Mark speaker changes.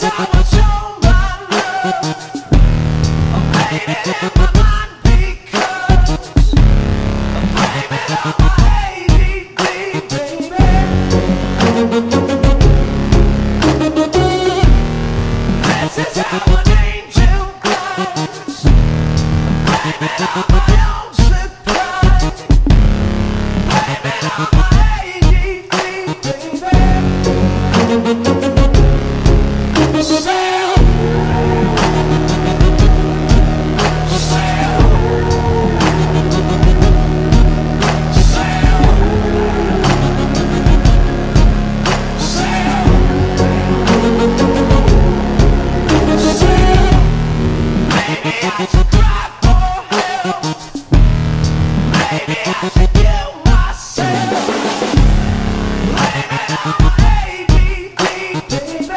Speaker 1: I'm sorry. baby.